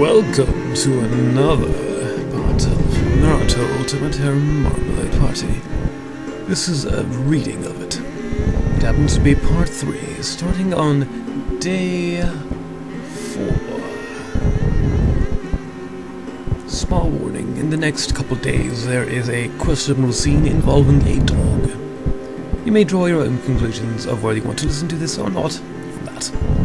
Welcome to another part of Naruto Ultimate Harem Marmalade Party. This is a reading of it. It happens to be part 3, starting on day 4. Small warning, in the next couple days there is a questionable scene involving a dog. You may draw your own conclusions of whether you want to listen to this or not from that.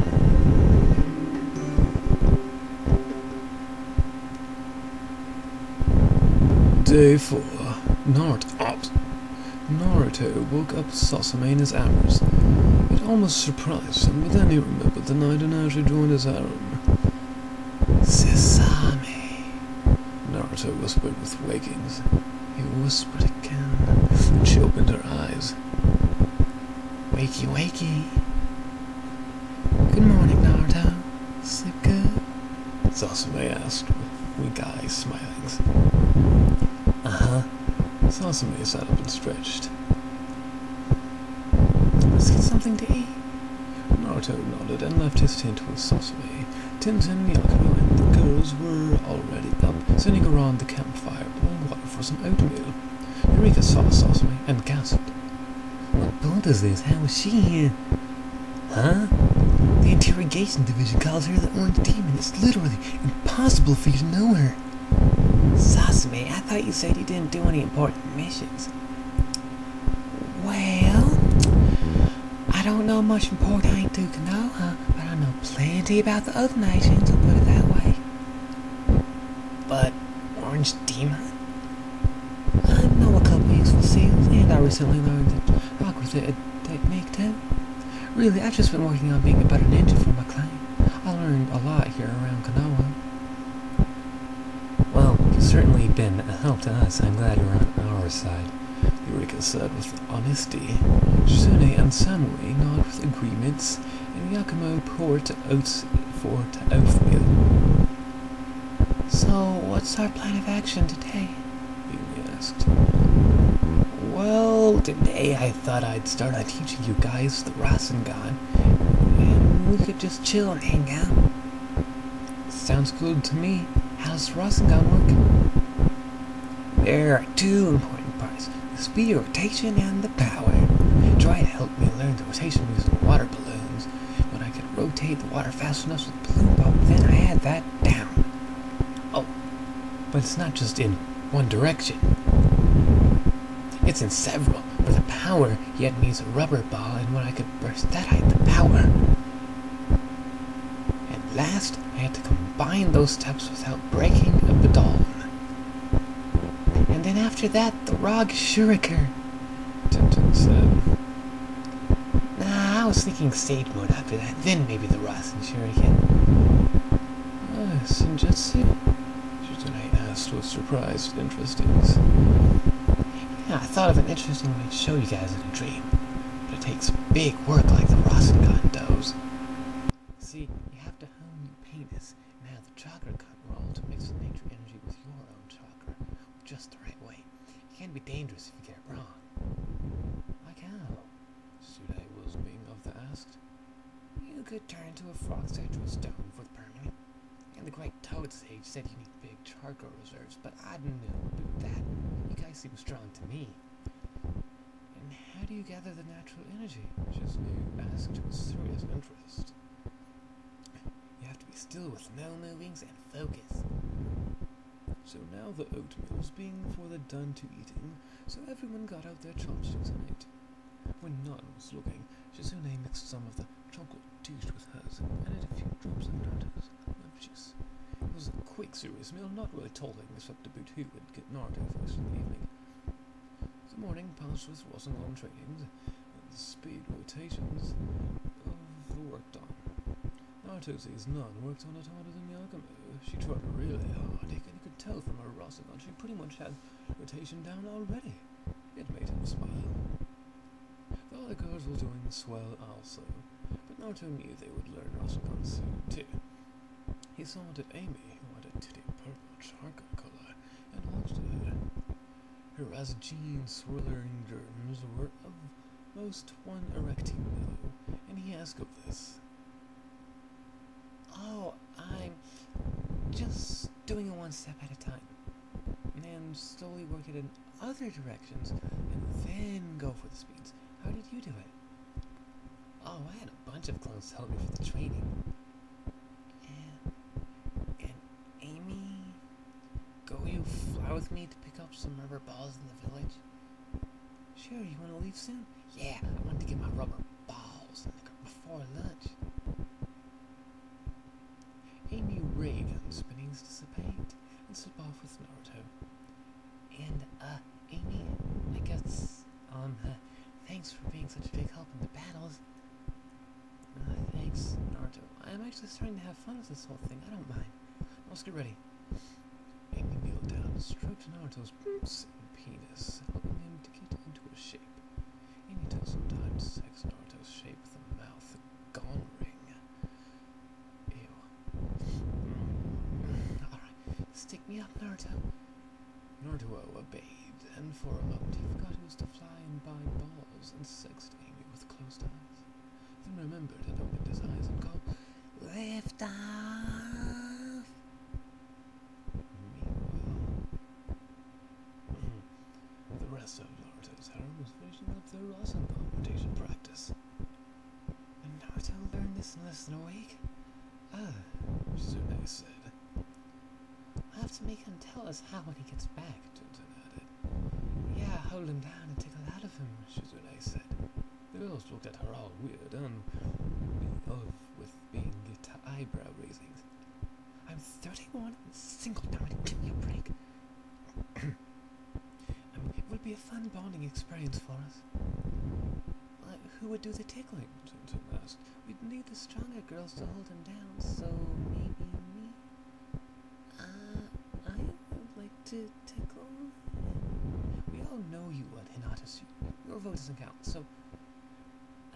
Day 4. Naruto. Naruto woke up Sasame in his arms. It almost surprised him, but then he remembered the night Naruto joined his harem. Sasame. Naruto whispered with wakings. He whispered again, and she opened her eyes. Wakey, wakey. Good morning, Naruto. Sleep good? Sasame asked with weak eyes, smiling. Uh-huh. Sat up and stretched. Let's get something to eat. Naruto nodded and left his tent with Sasame. Tenzin, Yakumo, and the girls were already up, sitting around the campfire, boiling water for some oatmeal. Eureka saw Sasame and gasped. What boat is this? How is she here? Huh? The interrogation division calls her the Orange Demon. It's literally impossible for you to know her. Sasame, I thought you said you didn't do any important missions. Well, I don't know much important I do know, huh? But I know plenty about the other nations, I'll put it that way. But, Orange Demon? I know a couple useful seals, and I recently learned the Aqua technique too. Really, I've just been working on being a better ninja for my clan. I learned a lot here around Konoha. Certainly been a help to us. I'm glad you're on our side. Eureka said with honesty. Shizune and Samui nod with agreements, and Yakumo poured oats for to. So, what's our plan of action today? Yumi asked. Well, today I thought I'd start on teaching you guys the Rasengan, and we could just chill and hang out. Sounds good to me. How's Rasengan work? There are two important parts, the speed of rotation and the power. Try to help me learn the rotation using water balloons. When I could rotate the water fast enough with balloon pump, then I had that down. Oh, but it's not just in one direction. It's in several. For the power, yet needs a rubber ball, and when I could burst that, I had the power. Last, I had to combine those steps without breaking a badon. And then after that, the Rog Shuriken, Tintin said. Nah, I was thinking sage mode after that, then maybe the Rasen Shuriken. Ah, Senjutsu? Shizune asked with surprised interest. Yeah, I thought of an interesting way to show you guys in a dream. But it takes big work like the Rasengan does. See, you have to hone your penis and have the chakra cut roll to mix the nature energy with your own chakra just the right way. It can be dangerous if you get it wrong. Like how? Sude was being of the asked. You could turn into a frog statue of stone for the permanent. And the great toad sage said you need big chakra reserves, but I didn't know about that. You guys seem strong to me. And how do you gather the natural energy? Shizune asked serious interest. You have to be still with no movings and focus. So now the oatmeal was being for the done to eating, so everyone got out their chopsticks and ate. When none was looking, Shizune mixed some of the chocolate douche with hers and added a few drops of Naruto's love juice. It was a quick, serious meal, not really talking except to boot who would get Naruto first in the evening. The morning passed with Rasengan trainings speed rotations of the work done. Naruto says none worked on it harder than Yakumo. She tried really hard. You could tell from her Rasengan she pretty much had rotation down already. It made him smile. The other girls were doing swell also, but Naruto knew they would learn Rasengan soon too. He saw that Amy, who had a titty purple chakra color, and watched her. Her Razajin swirling germs were of one erecting yellow, and he asked of this. Oh, I'm just doing it one step at a time. And slowly work it in other directions, and then go for the speeds. How did you do it? Oh, I had a bunch of clones help me for the training. And, and Amy, go you fly with me to pick up some rubber balls in the village? Sure, you want to leave soon? Yeah, I wanted to get my rubber balls before lunch. Amy Reagan's beginnings dissipate and slip off with Naruto. And, uh, Amy, I guess, um, uh, thanks for being such a big help in the battles. Uh, thanks, Naruto. I'm actually starting to have fun with this whole thing. I don't mind. Let's get ready. Amy kneeled down and stroked Naruto's penis, helping him to get into a shape. Sex Naruto's shape a mouth gone ring. Ew. Mm. Alright, stick me up, Naruto. Naruto obeyed, and for a moment he forgot he was to fly and buy balls and sexed Amy with closed eyes. Then remembered and opened his eyes and called, Lift off! Meanwhile, the rest of Naruto's harem was finishing up their Rasengan rotation practice. And Naruto learned this in less than a week? Ah, Shizune said. I'll have to make how when he gets back, Tenten added. Yeah, hold him down and take a lot of him, Shizune said. The girls looked at her all weird and of with being to eyebrow raisings. I'm 31 and single now and give me a break. I mean, it would be a fun bonding experience for us. Who would do the tickling? Tintin asked. We'd need the stronger girls to hold him down, so maybe me? Uh, I would like to tickle. We all know you would, Hinata. So your vote doesn't count, so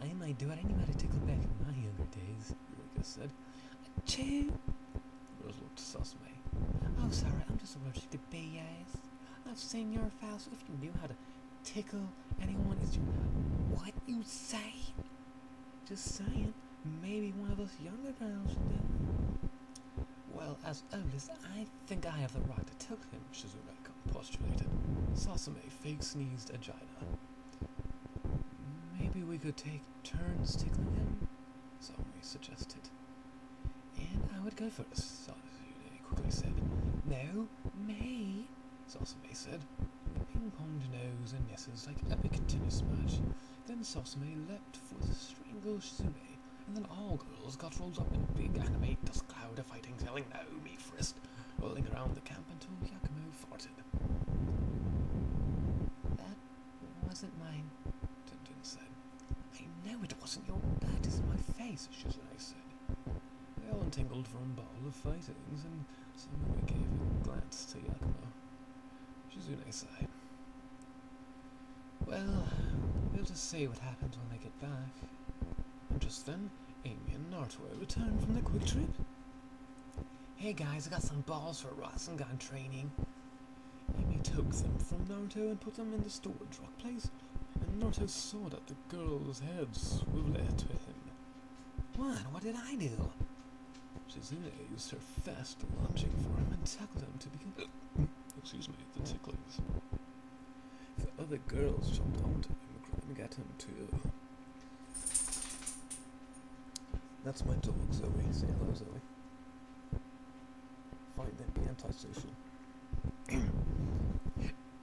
I might do it. I knew how to tickle back in my younger days, Eureka said. Achoo! Rose looked Sasume. Oh, sorry, I'm just allergic to BS. I've seen your files. If you knew how to tickle anyone, is you what you say? Just saying. Maybe one of us younger girls should do it. Well, as oldest, I think I have the right to tickle him, Shizune postulated. Sasume fake sneezed Agina. Maybe we could take turns tickling him? Sasume suggested. And I would go first, Sasuke quickly said. No, me, Sasume said. Ping-ponged nose and nesses like epic tennis match. Then Sasume leapt for the strangle Shizune, got rolled up in a big anime dust cloud of fighting, yelling no, me first, rolling around the camp until Yakumo farted. That wasn't mine, Tintin said. I know it wasn't your bat is in my face, Shizune said. They all entangled from a ball of fightings, and Sasuke gave a glance to Yakumo. Shizune sighed. Well, we'll just see what happens when they get back. And just then, Amy and Naruto returned from their quick trip. Hey guys, I got some balls for Rasengan training. Amy took them from Naruto and put them in the storage rock place, and Naruto saw that the girl's head swiveled to him. What? What did I do? Shizune used her fast lunging for him and tackled him to begin excuse me, the ticklings. The other girls jumped onto him, grabbing at him too. That's my dog, Zoe. Say hello, Zoe. Fine that be antisocial.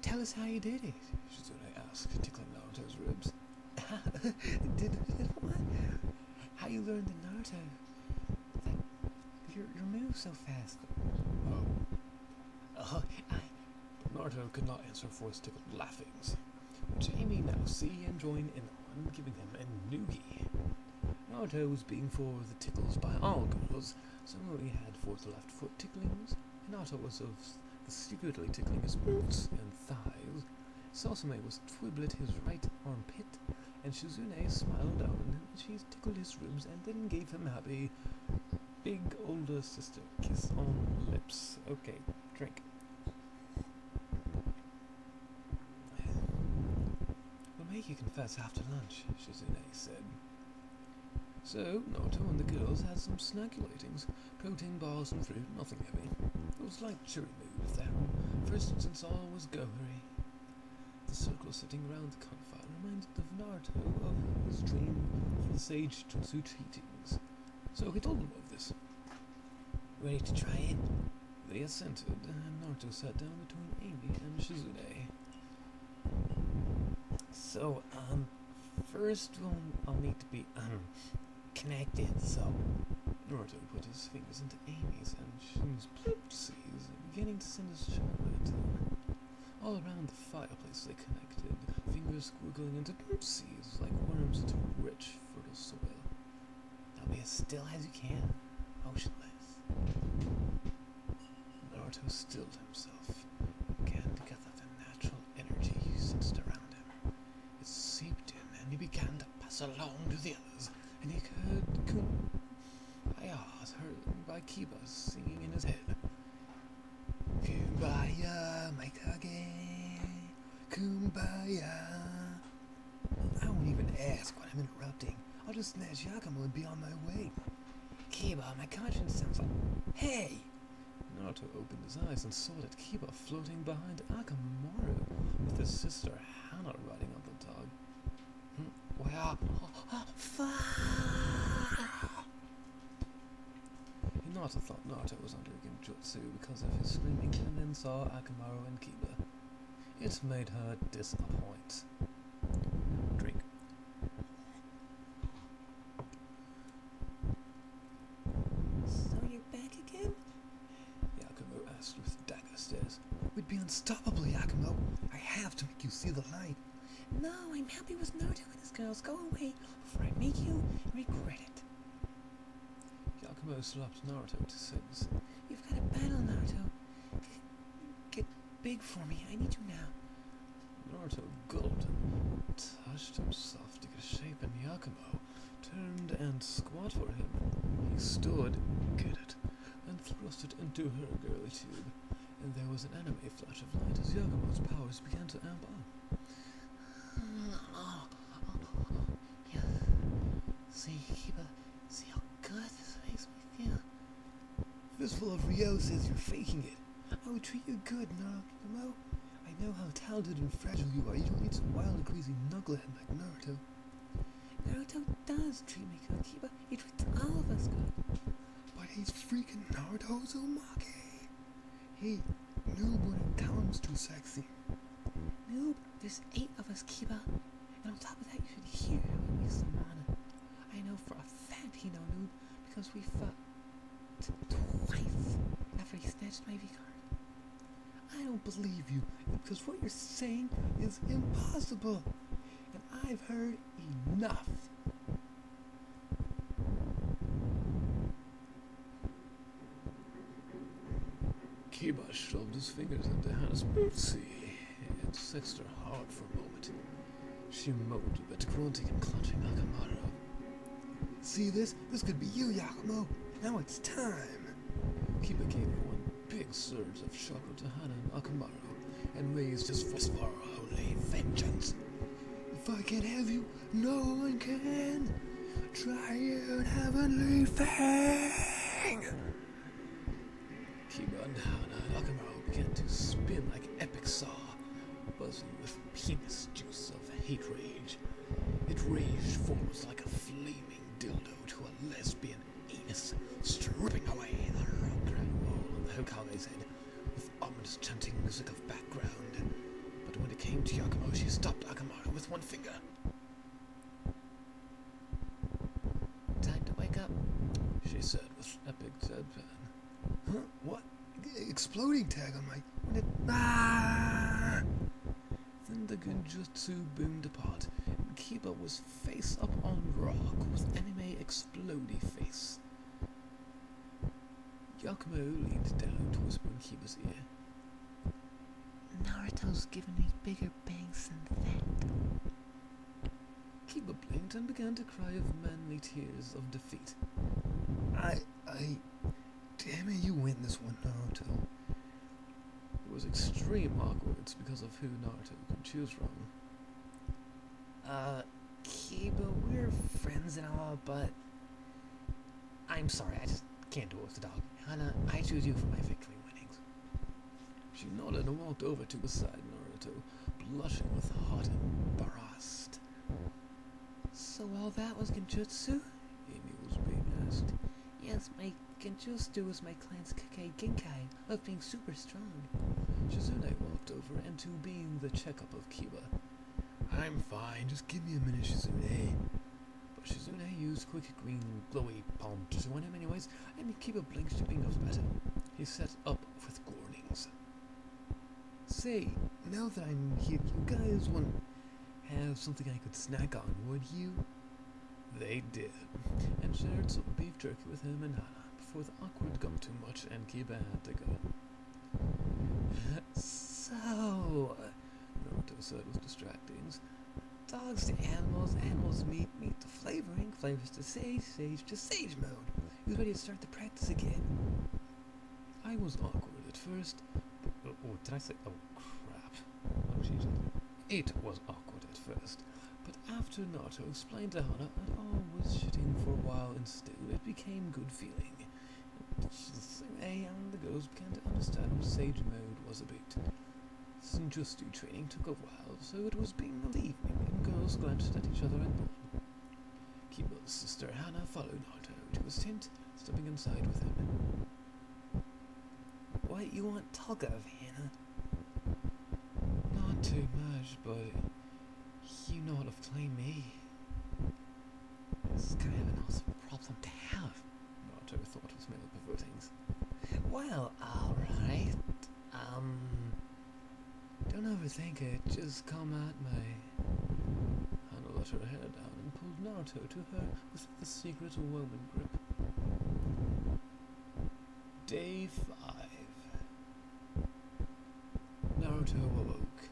Tell us how you did it, Shizune asked, tickling Naruto's ribs. did, what? How you learned the Naruto? That your your move so fast. Oh. Oh, I Naruto could not answer for his tickled laughings, Amy now see and join in on, giving him a noogie. Naruto was being for the tickles by all girls, similarly had for the left foot ticklings, and Hinata was of the secretly tickling his boots and thighs, Sasume was twibblet his right armpit, and Shizune smiled down on him as she tickled his ribs and then gave him a happy, big older sister kiss on lips. Okay, drink. We'll make you confess after lunch, Shizune said. So, Naruto and the girls had some snackulatings, protein bars and fruit, nothing heavy. It was like cheery mood them, first since all was gory. The circle sitting around the campfire reminded of Naruto of his dream for the sage jutsu teachings. So he told them of this. Ready to try it? They assented, and Naruto sat down between Amy and Shizune. So, um, first we'll, I'll need to be, um, connected, so... Naruto put his fingers into Amy's and Shin's plipsies, beginning to send his chocolate. All around the fireplace they connected, fingers squiggling into plipsies like worms into rich, fertile soil. Now be as still as you can, motionless. Naruto stilled himself, began to gather the natural energy he sensed around him. It seeped in, and he began to pass along to the others, and he heard Kumbayas heard by Kiba singing in his head. Kumbaya, my Kage, Kumbaya. I won't even ask when I'm interrupting. I'll just snatch Yakumo and be on my way. Kiba, my conscience sounds like... Hey! Naruto opened his eyes and saw that Kiba floating behind Akamaru with his sister Hana riding on the dog. Hmm, Well, Hinata thought Naruto was under Genjutsu because of his screaming then saw Akamaru and Kiba. It made her disappoint. Drink. So you're back again? Yakumo asked with dagger stares. We'd be unstoppable, Yakumo. I have to make you see the light. No, I'm happy with Naruto and his girls. Go away before I make you regret it. Yakumo slapped Naruto to sense. You've got a battle, Naruto. Get big for me. I need you now. Naruto gulped and touched himself to get a shape, and Yakumo turned and squat for him. He stood, get it, and thrusted into her girly tube, and there was an anime flash of light as Yakumo's powers began to amp up. See, Kiba, see how good this makes me feel. Fistful says you're faking it. I would treat you good, Naruto. I know how talented and fragile you are. You don't need some wild and crazy knucklehead like Naruto. Naruto does treat me good, Kiba. He treats all of us good. But he's freaking Naruto Uzumaki. Hey, noob when it comes too sexy. Noob, there's eight of us, Kiba. And on top of that, you should hear how he makes the mana. I know for a fact he know Noob because we fought card. I don't believe you, because what you're saying is impossible. And I've heard enough. Kiba shoved his fingers into Hana's bootsy and sexed her hard for a moment. She moaned, but grunting and clutching Akamaru. See this? This could be you, Yakumo. Now it's time. Kiba gave big surge of chakra to Hana and Akamaru and raised his fist for holy vengeance. If I can't have you, no one can. Triune heavenly fang! On the with ominous chanting music of background. But when it came to Yakumo, she stopped Akamaru with one finger. Time to wake up. She said with epic deadpan. Huh? What? Exploding tag on my... When it... Ah! Then the Genjutsu boomed apart, and Kiba was face up on rock with anime explodey face. Yakumo leaned down to whisper in Kiba's ear. Naruto's given me bigger bangs than that. Kiba blinked and began to cry of manly tears of defeat. I... I... Damn it, you win this one, Naruto. It was extreme awkward because of who Naruto could choose from. Uh, Kiba, we're friends and all, but I'm sorry, I just can't do it with the dog. Hana, I choose you for my victory winnings. She nodded and walked over to beside Naruto, blushing with hot embarrassed. So all that was Genjutsu? Amy was being asked. Yes, my Genjutsu was my clan's Kekkei Genkai of being super strong. Shizune walked over and to being the checkup of Kiba. I'm fine, just give me a minute, Shizune. Shizune used quick green glowy palm to join him anyways, and Kiba blinked to be knows better. He set up with warnings. Say, now that I'm here, you guys want have something I could snack on, would you? They did, and shared some beef jerky with him and Hana before the awkward got too much and Kiba had to go. so, uh, Naruto said with distractings, dogs to animals, animals meat, meat to flavoring, flavors to sage, sage to sage mode. He was ready to start the practice again. I was awkward at first, but, oh, oh, did I say, oh crap. Oh, Jesus. It was awkward at first, but after Naruto explained to Hana that all was shitting for a while and still it became good feeling. Shizune and the girls began to understand what Sage Mode was a about. Senjutsu training took a while, so it was being of the evening, and girls glanced at each other and nodded. Kiba's sister Hana followed Naruto to his tent, stepping inside with him. What you want talk of, Hana? Not too much, but you know how to play me. This is kind of an awesome problem to have. Naruto thought with male pervertings. Well, alright. Um, Don't overthink it, just come at me. Let her hair down and pulled Naruto to her with the secret woman grip. Day 5 Naruto awoke,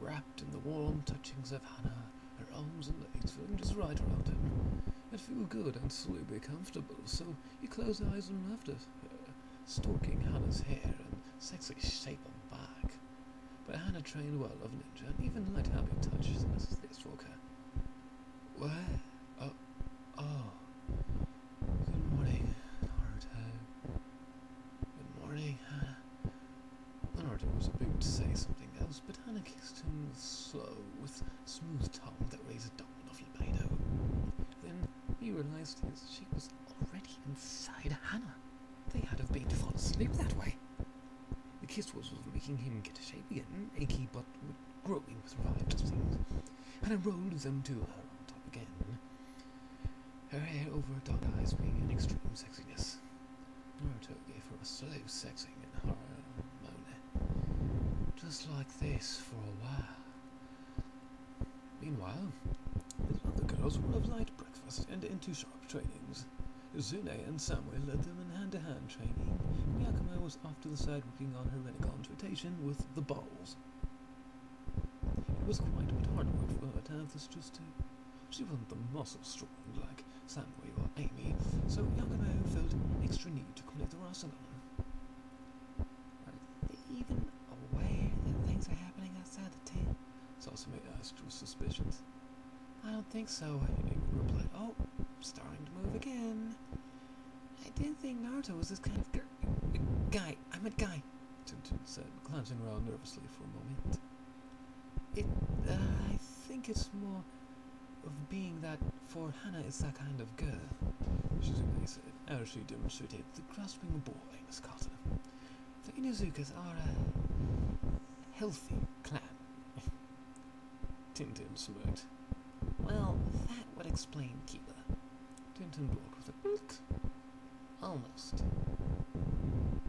wrapped in the warm touchings of Hana, her arms and legs feeling just right around him. It felt good and sleepy comfortable, so he closed eyes and left it, her, stroking Hana's hair and sexy shape and back. But Hana trained well of ninja, and even light happy touches as they struck her. What? Oh, oh. Good morning, Naruto. Good morning, Hana. Naruto was about to say something else, but Hana kissed him slow, with smooth tongue that raised a dawn of libido. Then he realized that she was already inside Hana. They had have been to fall asleep that way. The kiss was making him get a shape again, achy but growing with revived things. Hana rolled them to her on top again, her hair over her dark eyes being an extreme sexiness. Slow sexing in her moan. Just like this for a while. Meanwhile, other girls were of light breakfast and into sharp trainings. Zune and Samui led them in hand-to-hand training, and Yakumo was off to the side working on her Rasengan's rotation with the balls. It was quite a bit hard work for her to have this just to. She wasn't the muscle strong like Samui or Amy, so Yakumo felt extra need to complete the roster. are they even aware that things are happening outside the tent? Sasame asked with suspicions. I don't think so. Replied, Oh, starting to move again. I didn't think Naruto was this kind of guy. I'm a guy. Tintin said, glancing around nervously for a moment. It, uh, I think it's more of being that for Hana is that kind of girl. Shizune said, as she demonstrated the grasping boy in his kata. The Inuzukas are a healthy clan. Tintin smirked. Well, that would explain Kiba. Tintin blocked with a book. Almost.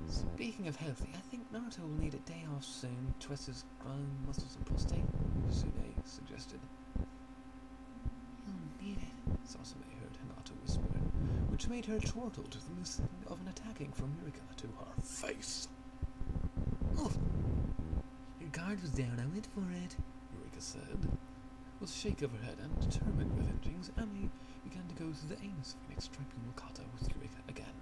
Speaking of healthy, I think Naruto will need a day off soon to rest his groin muscles and prostate. Shizune suggested. He'll need it. Sasame heard Hinata whisper, which made her chortle to the music of an attacking from Yurika to her face. Oof. Your guard was down, I went for it. Eureka said. With a shake of her head and determined with revengings, Amy began to go through the of an extracting Mukata with Eureka again.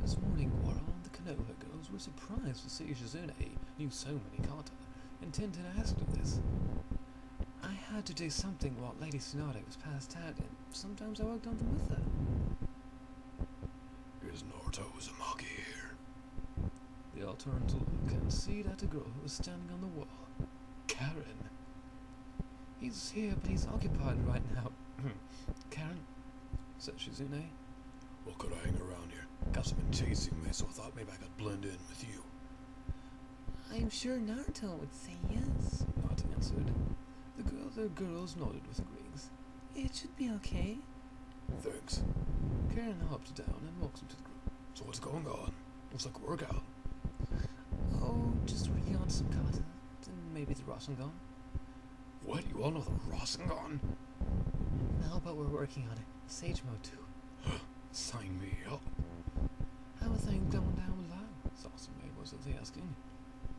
This morning, while the Konoha girls were surprised to see Shizune knew so many kata, and Tintin asked her this. I had to do something while Lady Tsunade was passed out, and sometimes I worked on them with her. Is Naruto Uzumaki here? They all turned to look and see that a girl who was standing on the wall. Karen. He's here, but he's occupied right now. Hmm. Karen, said Shizune. Well, could I hang around here? Guys have been chasing me, so I thought maybe I could blend in with you. I'm sure Naruto would say yes. Not answered. The girl, the girls nodded with agreeings. It should be okay. Thanks. Karen hopped down and walked into the group. So what's going on? Looks like a workout. Oh, Just reading on some kata, and maybe the Rasengan. What? You all know the Rasengan? No, but we're working on it. Sage mode too. Sign me up. How are things going down below? Sasuke was of the asking.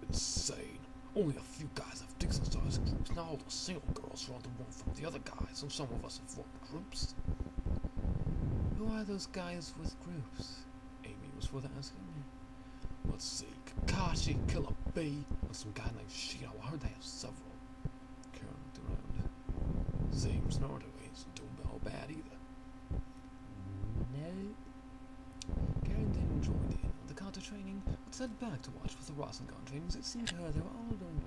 Insane. Only a few guys have Dixon sized groups. Now all the single girls rather one from the other guys, and some of us have formed groups. Who are those guys with groups? Amy was for the asking. Let's see. Kakashi, Killer B, and some guy named Shino. I heard they have several. Seems ain't doing all bad either. No. Karen then joined in on the kata training, but sat back to watch with the Rasengan trainings. It seemed to her they were all doing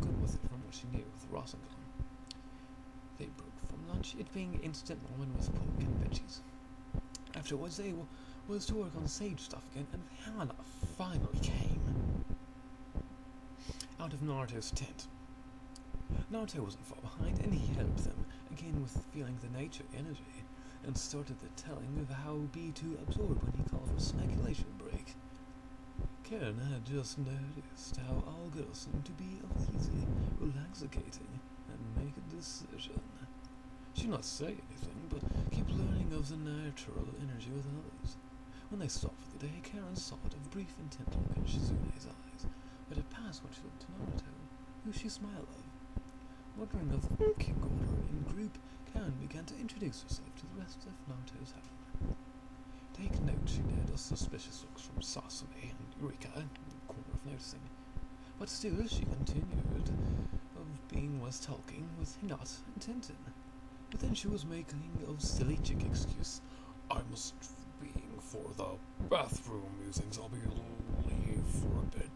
good with it from what she knew of the. They broke from lunch, it being instant ramen with pork and veggies. Afterwards, they were, was to work on sage stuff again, and Hana finally came out of Naruto's tent. Naruto wasn't far behind, and he helped them, again with feeling the nature energy, and started the telling of how be to absorb when he called for a speculation break. Karen had just noticed how all girls seemed to be of easy, relaxating, and make a decision. She not say anything, but keep learning of the natural energy with others. When they stopped for the day, Karen saw it of brief intent look in Shizune's eyes, but it passed when she looked to Naruto, who she smiled of. Wondering of the king order in group, Karen began to introduce herself to the rest of Naruto's harem. Take note, she did, of suspicious looks from Sasame and Eureka in the corner of noticing. But still she continued of being was talking with Hinata and Tintin. But then she was making a silly chick excuse. I must being for the bathroom musings. I'll be leave for a bit.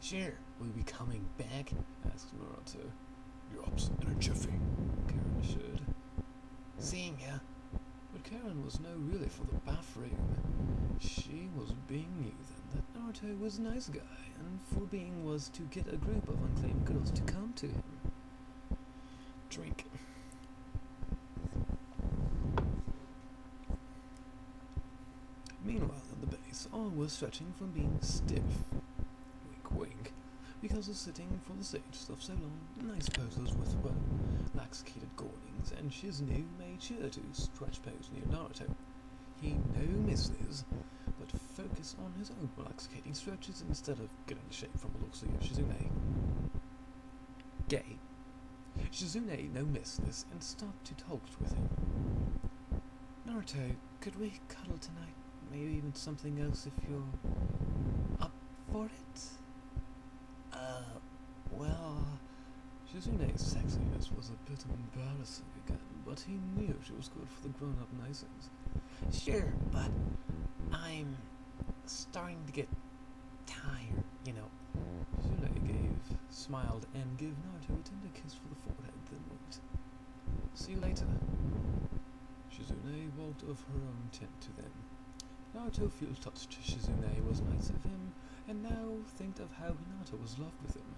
Sure, will you be coming back? asked Naruto. Yups, in a jiffy. Karen assured. Seeing ya. But Karen was no really for the bathroom. She was being new then that Naruto was a nice guy, and for being was to get a group of unclaimed girls to come to him. Drink. Meanwhile, in the base, all was stretching from being stiff. Because of sitting for the stage stuff so long, nice poses with well, laxated gornings, and Shizune made sure to stretch pose near Naruto. He no misses, but focus on his own relaxating stretches instead of getting shape from of Shizune. Gay. Shizune no misses and stopped to talk with him. Naruto, could we cuddle tonight? Maybe even something else if you're up for it? Uh, well, Shizune's sexiness was a bit embarrassing again, but he knew she was good for the grown-up nicings. Sure, but I'm starting to get tired, you know. Shizune gave, smiled, and gave Naruto a tender kiss for the forehead, then winked. See you later. Shizune walked of her own tent to them. Naruto feels touched Shizune was nice of him, and now think of how Hinata was loved with him.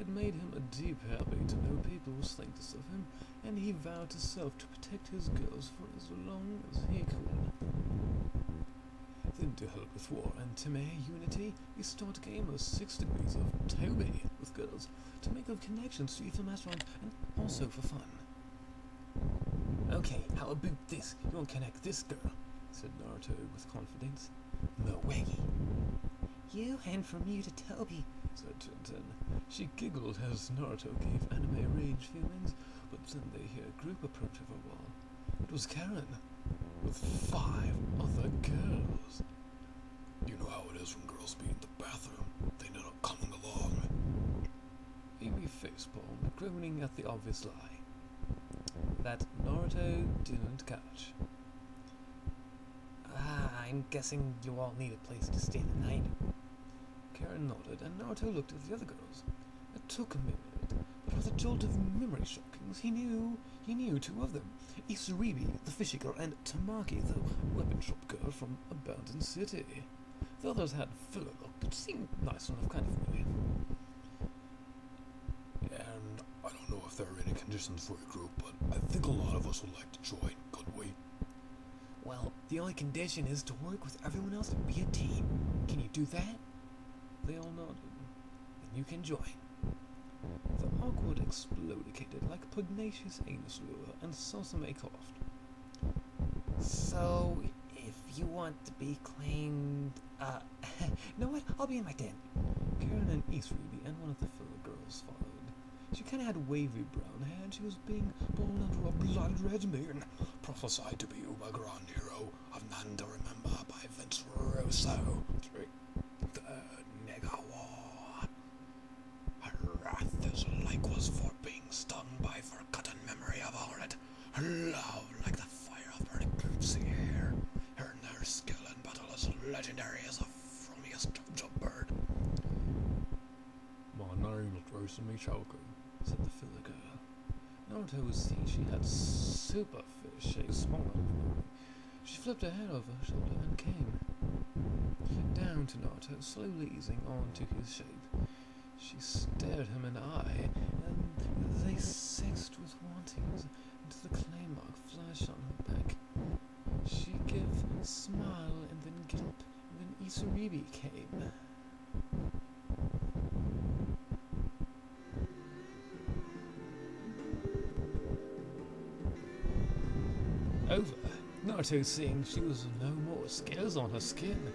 It made him a deep happy to know people was think this of him, and he vowed to self to protect his girls for as long as he could. Then to help with war and to make unity, he started a game of six degrees of Tobi with girls to make of connections to Ethan Restaurant and also for fun. Okay, how about this? You won't connect this girl, said Naruto with confidence. No way. You and from you to Tobi, said Tintin. She giggled as Naruto gave anime rage feelings, but then they hear a group approach over wall. It was Karen, with five other girls. You know how it is when girls be in the bathroom. They end up coming along. Amy facepalmed, groaning at the obvious lie. That Naruto didn't catch. Ah, I'm guessing you all need a place to stay the night. Karen nodded, and Naruto looked at the other girls. It took him a minute, but with a jolt of memory shockings, he knew he knew two of them. Isuribi, the fishy girl, and Tamaki, the weapon shop girl from Abandoned City. The others had filler look, but seemed nice enough, kind of familiar. And I don't know if there are any conditions for a group, but I think a lot of us would like to join, could we? Well, the only condition is to work with everyone else and be a team. Can you do that? They all nodded. Then you can join. The awkward explodicated like a pugnacious anus lure, and Sosame coughed. So, if you want to be claimed, uh, know what? I'll be in my tent. Karen and Isuribi and one of the filler girls followed. She kind of had wavy brown hair, and she was being born under a blood red moon. Prophesied to be Uber Grand Hero of none to remember by Vince Russo. The Nega War. Her wrath is like was for being stung by forgotten memory of Ulrich. Her love like the fire of burning Cripsy hair. Her nurse skill in battle as legendary as a frumiest jump bird. My name is Tracy Michoko. said the filler girl. Naruto was seeing she had super fish, a small one. She flipped her head over her shoulder and came down to Naruto, slowly easing onto his shape. She stared him in the eye, they sexed with wantings until the clay mark flashed on her back. She give a smile and then gulp, and then Isuribi came. Over. Naruto seeing she was no more scales on her skin.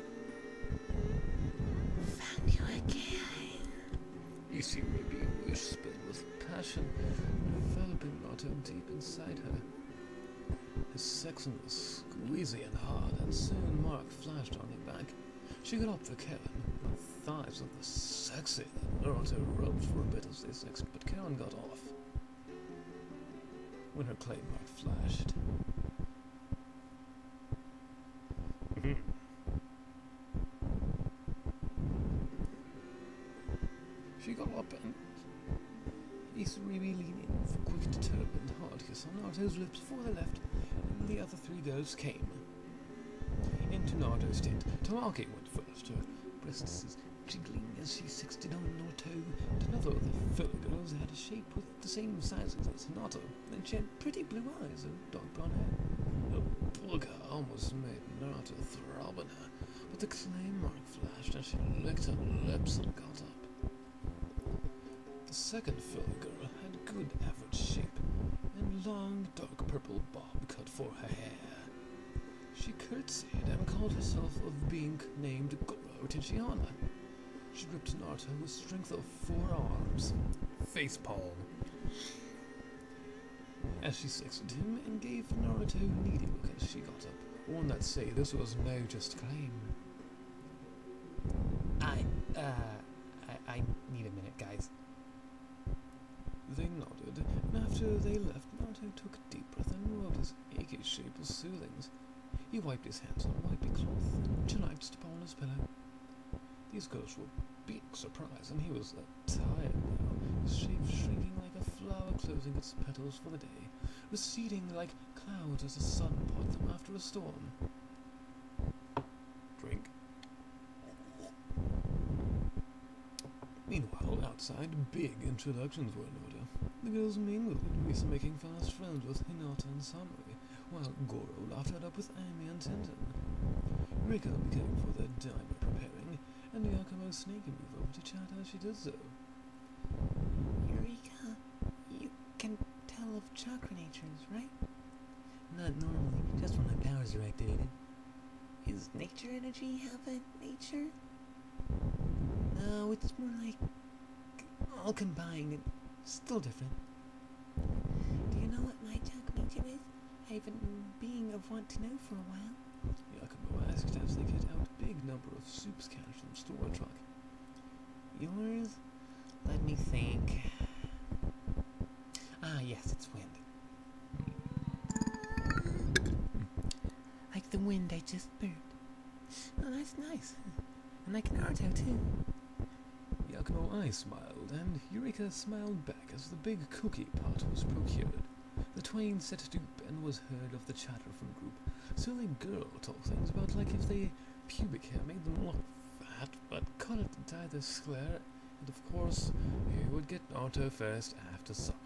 Deep inside her. His sexiness squeezy and hard, and soon Mark flashed on her back. She got up for Karen. Her thighs were the sexy that Naruto rubbed for a bit as they sexed, but Karen got off. When her clay mark flashed. Girls came. In Naruto's tent, Tamaki went first, her breasts jiggling as she sexted on Naruto, and another of the filler girls had a shape with the same sizes as Naruto, and she had pretty blue eyes and dark brown hair. Her booger almost made Naruto throb in her, but the clay mark flashed and she licked her lips and got up. The second filler girl had good average shape long dark purple bob cut for her hair. She curtsied and called herself of being named Goro Tenshinhana. She gripped Naruto with strength of four arms. Face palm. As she sexted him and gave Naruto needy look as she got up. One that say this was no just claim. I, uh, I, I need a minute, guys. They nodded, and after they left, Naruto took a deep breath and rubbed his achy shape with soothings. He wiped his hands on a wipey cloth and chillaxed upon his pillow. These girls were big uh, tired now, his shape shrinking like a flower closing its petals for the day, receding like clouds as the sun part them after a storm. Drink. Meanwhile, outside, big introductions were in order. The girls mingled, Misa making fast friends with Hinata and Samurai, while Goro laughed it up with Amy and Tintin. Rika became for the diamond preparing, and Yakumo sneaky move over to chat as she did so. Eureka, you can tell of chakra natures, right? Not normally, just when my powers are activated. Is nature energy have a nature? No, it's more like All combined, and still different. Do you know what my chakra nature is? I've been being of want to know for a while. Yakumo asked as they get out big number of soups cans from the store truck. Yours? Let me think. Ah, yes, it's wind. Like the wind I just burned. Oh, that's nice. And like Naruto, too. Giacomo I smiled, and Eureka smiled back as the big cookie pot was procured. The twain set to and was heard of the chatter from group. Silly girl talk things about like if the pubic hair made them look fat, but cut it to dye their sclare, and of course he would get Naruto first after supper.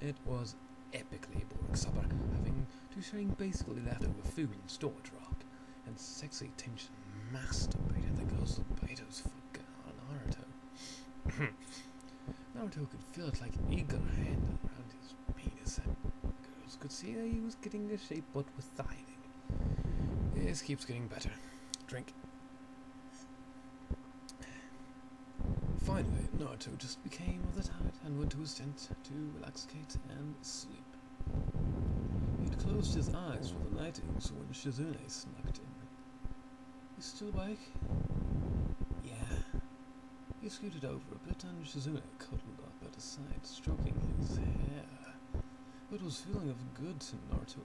It was epically boring supper, having to sharing basically leftover food in storage rock, and sexy tension masturbated the girls of Beto's fuck Naruto. Naruto could feel it like eager hand around his penis, and girls could see that he was getting a shape but was This keeps getting better. Drink. Finally, Naruto just became of the tired and went to his tent to relaxate and sleep. He'd closed his eyes for the nightings when Shizune snuck in. You still awake? Yeah. He scooted over a bit and Shizune cuddled up at his side, stroking his hair. It was feeling of good to Naruto.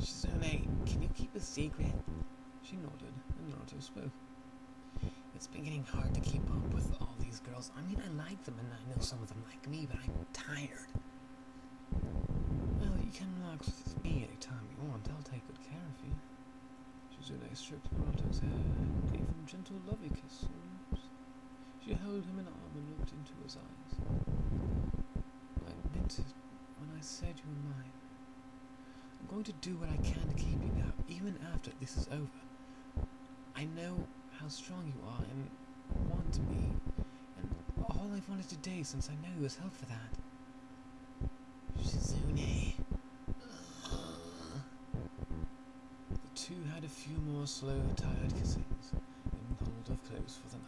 Shizune, can you keep a secret? She nodded, and Naruto spoke. It's been getting hard to keep up with all these girls. I mean, I like them, and I know some of them like me, but I'm tired. Well, you can relax with me anytime you want. I'll take good care of you. Shizune stroked Naruto's hair uh, and gave him gentle, lovey kisses. She held him in arm and looked into his eyes. I meant it when I said you were mine. I'm going to do what I can to keep you now, even after this is over. I know how strong you are and want to be, and all I've wanted today since I know you is help for that. Shizune. The two had a few more slow, tired kissings, and pulled off close for the night.